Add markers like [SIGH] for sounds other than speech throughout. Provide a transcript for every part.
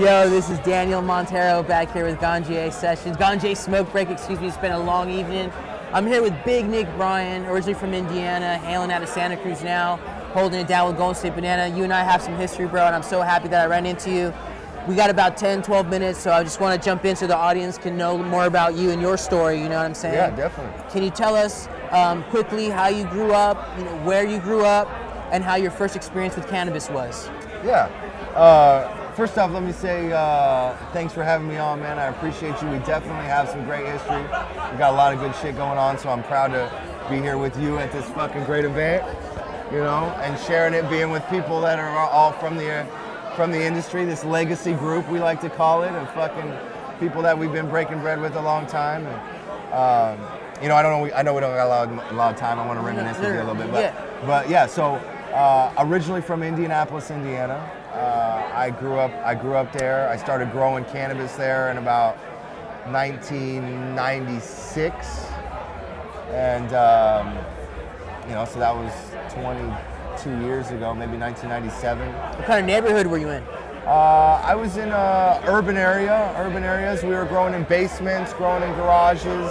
Yo, this is Daniel Montero back here with Ganjie Sessions. Ganjie Smoke Break, excuse me. It's been a long evening. I'm here with Big Nick Bryan, originally from Indiana, hailing out of Santa Cruz now, holding it down with Golden State Banana. You and I have some history, bro, and I'm so happy that I ran into you. We got about 10, 12 minutes, so I just want to jump in so the audience can know more about you and your story, you know what I'm saying? Yeah, definitely. Can you tell us um, quickly how you grew up, you know, where you grew up, and how your first experience with cannabis was? Yeah. Uh, first off, let me say uh, thanks for having me on, man. I appreciate you. We definitely have some great history. We got a lot of good shit going on, so I'm proud to be here with you at this fucking great event. You know, and sharing it, being with people that are all from the from the industry, this legacy group we like to call it, and fucking people that we've been breaking bread with a long time. And um, you know, I don't know. I know we don't got a lot, a lot of time. I want to reminisce with you a little bit, but Yeah. but yeah. So uh, originally from Indianapolis, Indiana. Uh, I grew up. I grew up there. I started growing cannabis there in about 1996, and um, you know, so that was 22 years ago, maybe 1997. What kind of neighborhood were you in? Uh, I was in a urban area, urban areas. We were growing in basements, growing in garages,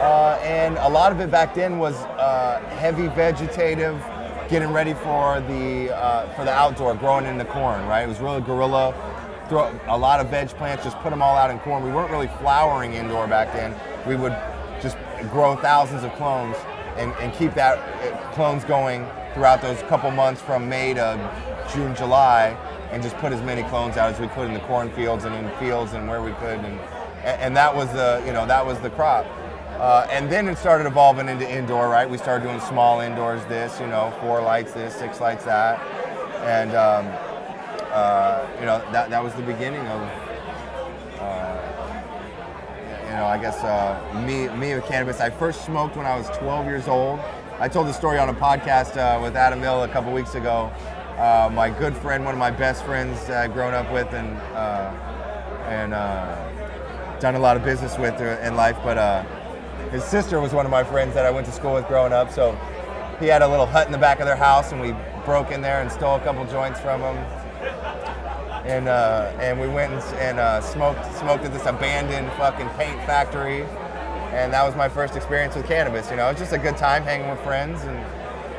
uh, and a lot of it back then was uh, heavy vegetative, getting ready for the uh, for the outdoor, growing in the corn. Right, it was really guerrilla. Throw a lot of veg plants, just put them all out in corn. We weren't really flowering indoor back then. We would just grow thousands of clones and, and keep that uh, clones going throughout those couple months from May to June, July, and just put as many clones out as we could in the cornfields and in fields and where we could, and and that was the you know that was the crop. Uh, and then it started evolving into indoor, right? We started doing small indoors, this, you know, four lights, this, six lights, that, and um, uh, you know that that was the beginning of uh, you know, I guess uh, me, me with cannabis. I first smoked when I was 12 years old. I told the story on a podcast uh, with Adam Mill a couple weeks ago. Uh, my good friend, one of my best friends, I'd grown up with and and done a lot of business with in life. But his sister was one of my friends that I went to school with growing up. So he had a little hut in the back of their house, and we broke in there and stole a couple joints from him and uh, and we went and, and uh, smoked smoked at this abandoned fucking paint factory, and that was my first experience with cannabis. You know, it was just a good time hanging with friends, and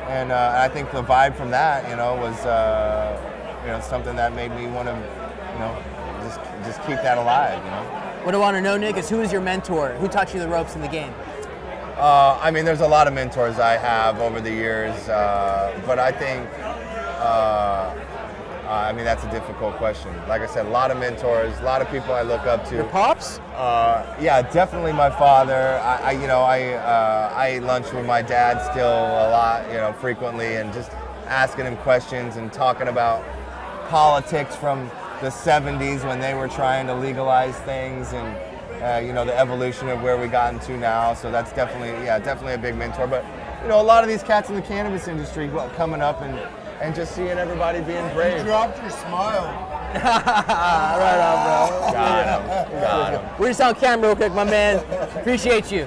and uh, I think the vibe from that, you know, was uh, you know something that made me want to, you know, just just keep that alive. You know. What I want to know, Nick, is who is your mentor? Who taught you the ropes in the game? Uh, I mean, there's a lot of mentors I have over the years, uh, but I think, uh, I mean, that's a difficult question. Like I said, a lot of mentors, a lot of people I look up to. Your pops? Uh, yeah, definitely my father. I, I you know, I uh, I eat lunch with my dad still a lot, you know, frequently, and just asking him questions and talking about politics from the 70s when they were trying to legalize things and uh, you know the evolution of where we gotten to now. So that's definitely yeah, definitely a big mentor. But you know, a lot of these cats in the cannabis industry well, coming up and and just seeing everybody being brave. You dropped your smile. [LAUGHS] right on, bro. Got him. Got him. We're just on camera real quick, my man. Appreciate you. [LAUGHS]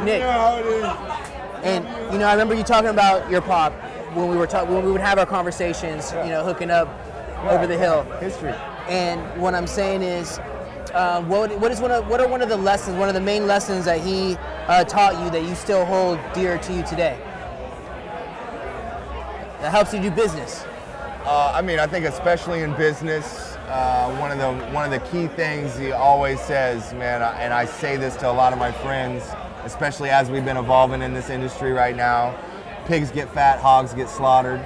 Nick, You know how it is. and you know, I remember you talking about your pop when we were talk- when we would have our conversations, you know, hooking up over the hill. History. And what I'm saying is, uh, what, what is one of what are one of the lessons, one of the main lessons that he uh, taught you that you still hold dear to you today? That helps you do business. Uh, I mean, I think especially in business, uh, one of the one of the key things he always says, man, and I say this to a lot of my friends, especially as we've been evolving in this industry right now. Pigs get fat, hogs get slaughtered.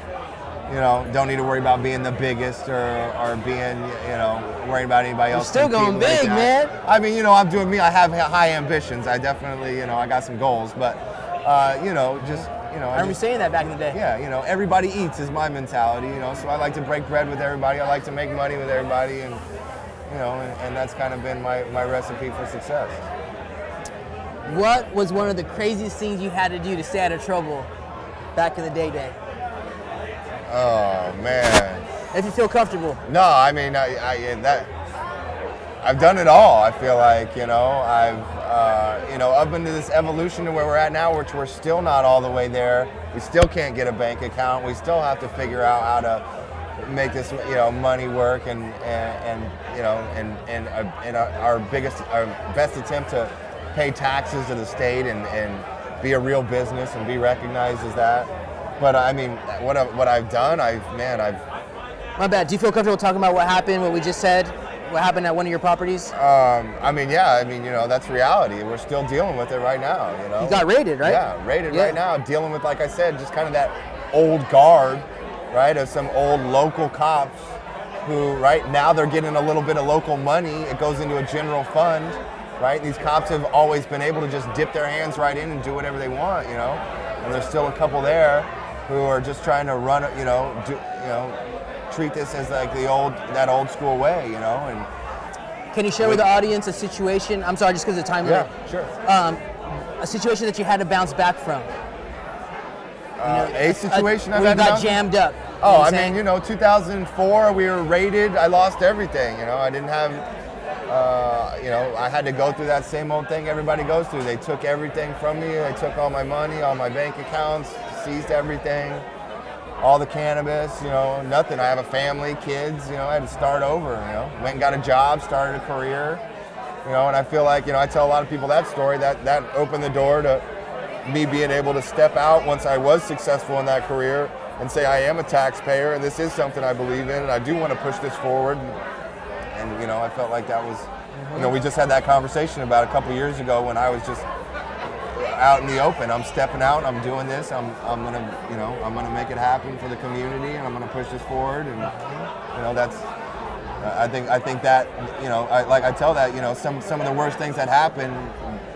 You know, don't need to worry about being the biggest or, or being, you know, worrying about anybody else. still going big, that. man. I mean, you know, I'm doing me. I have high ambitions. I definitely, you know, I got some goals, but, uh, you know, just, you know, I I remember just, saying that back in the day. yeah, you know, everybody eats is my mentality, you know, so I like to break bread with everybody. I like to make money with everybody, and, you know, and, and that's kind of been my, my recipe for success. What was one of the craziest things you had to do to stay out of trouble back in the day day? Oh, man. If you feel comfortable. No, I mean, I, I that I've done it all. I feel like you know, I've uh, you know, up into this evolution to where we're at now, which we're still not all the way there. We still can't get a bank account. We still have to figure out how to make this you know money work and and, and you know and and uh, and our, our biggest our best attempt to pay taxes to the state and and be a real business and be recognized as that. But I mean, what I, what I've done, I've man, I've My bad. Do you feel comfortable talking about what happened, what we just said, what happened at one of your properties? um, I mean, yeah, I mean, you know, that's reality. We're still dealing with it right now. You know, You got raided, right? Yeah, rated Yeah. right now. Dealing with, like I said, just kind of that old guard, right, of some old local cops who, right now, they're getting a little bit of local money. It goes into a general fund, right? These cops have always been able to just dip their hands right in and do whatever they want, you know. And there's still a couple there who are just trying to run, you know, do, you know, treat this as like the old, that old school way, you know. And Can you share with the audience a situation? I'm sorry, just because of the time limit. yeah, sure. Um, a situation that you had to bounce back from. Uh, a situation had to got jammed up. You know Oh, I mean, you know, 2004, we were raided. I lost everything. You know, I didn't have, uh, you know, I had to go through that same old thing everybody goes through. They took everything from me. They took all my money, all my bank accounts, seized everything, all the cannabis. You know, nothing. I have a family, kids. You know, I had to start over. You know, went and got a job, started a career. You know, and I feel like you know, I tell a lot of people that story. That that opened the door to me being able to step out once I was successful in that career and say I am a taxpayer and this is something I believe in and I do want to push this forward. And, you know, I felt like that was, you know, we just had that conversation about a couple years ago when I was just out in the open. I'm stepping out. I'm doing this. I'm, I'm gonna, you know, I'm gonna make it happen for the community and I'm gonna push this forward. And you know, that's. I think I think that you know, I, like I tell that you know, some some of the worst things that happen,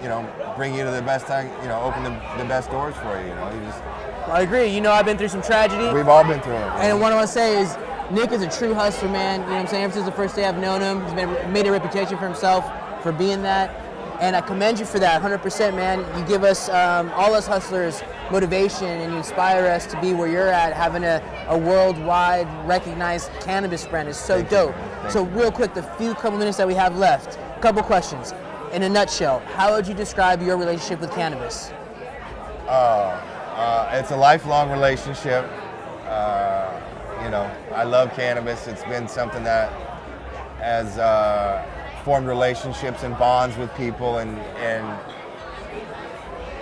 you know, bring you to the best time. You know, open the, the best doors for you. You know, you just I agree. You know, I've been through some tragedy. we've all been through it. And what I want to say is, Nick is a true hustler, man. You know what I'm saying? Ever since the first day I've known him, he's made, made a reputation for himself for being that. And I commend you for that, 100%, man. You give us, um, all us hustlers, motivation and you inspire us to be where you're at. Having a, a worldwide recognized cannabis brand is so Thank dope. So, you. real quick, the few couple minutes that we have left, a couple questions. In a nutshell, how would you describe your relationship with cannabis? Uh, it's a lifelong relationship. Uh, you know, I love cannabis. It's been something that has uh, formed relationships and bonds with people, and and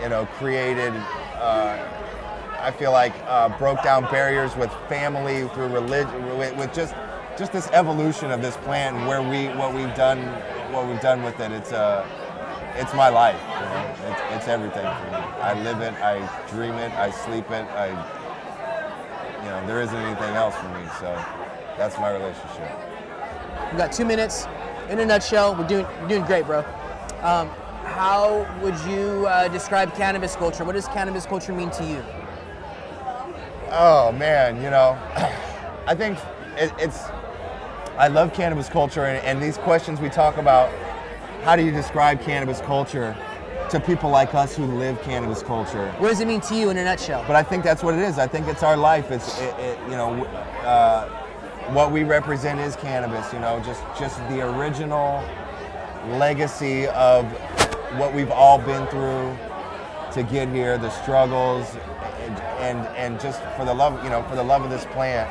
you know, created. Uh, I feel like uh, broke down barriers with family through religion, with, with just just this evolution of this plant and where we what we've done what we've done with it. It's uh, it's my life. You know? it's, it's everything for me. I live it. I dream it. I sleep it. I you know there isn't anything else for me. So that's my relationship. We've got two minutes. In a nutshell, we're doing you're doing great, bro. Um, how would you uh, describe cannabis culture? What does cannabis culture mean to you? Oh man, you know, [CLEARS THROAT] I think it, it's. I love cannabis culture, and, and these questions we talk about. How do you describe cannabis culture to people like us who live cannabis culture? What does it mean to you in a nutshell? But I think that's what it is. I think it's our life. It's it, it, you know, uh, what we represent is cannabis. You know, just just the original legacy of what we've all been through to get here, the struggles, and and, and just for the love, you know, for the love of this plant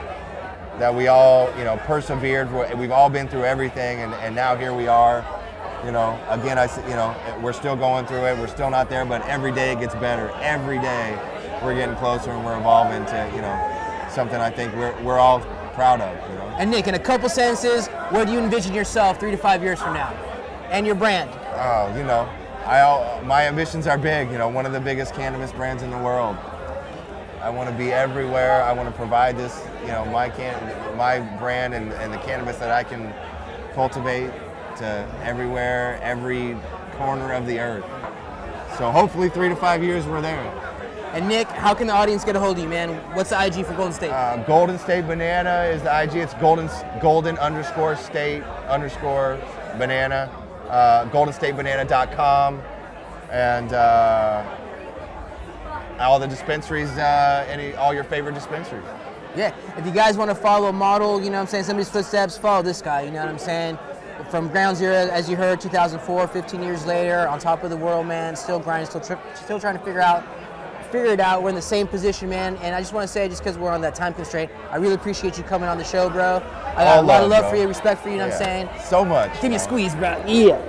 that we all, you know, persevered. We've all been through everything, and, and now here we are. You know, again, I, you know, eh, we're still going through it. We're still not there, but every day it gets better. Every day we're getting closer, and we're evolving to, you know, something I think we're, we're all proud of. You know. And Nick, in a couple sentences, where do you envision yourself three to five years from now, and your brand? Oh, you know, I my ambitions are big. You know, one of the biggest cannabis brands in the world. I want to be everywhere. I want to provide this, you know, my can, my brand and, and the cannabis that I can cultivate to everywhere, every corner of the earth. So hopefully, three to five years, we're there. And Nick, how can the audience get a hold of you, man? What's the IG for Golden State? Uh, Golden State Banana is the IG. It's golden golden underscore state underscore banana. Uh, GoldenStateBanana.com and uh, all the dispensaries. Uh, any all your favorite dispensaries. Yeah, if you guys want to follow a model, you know what I'm saying, somebody's footsteps, follow this guy, you know what I'm saying? From ground zero, as you heard, 2004, 15 years later, on top of the world, man, still grinding, still, tri- still trying to figure out, figure it out. We're in the same position, man. And I just want to say, just because we're on that time constraint, I really appreciate you coming on the show, bro. I got All a lot of love, love bro. for you, respect for you. You know what I'm saying? So much. Give me a squeeze, bro. Yeah.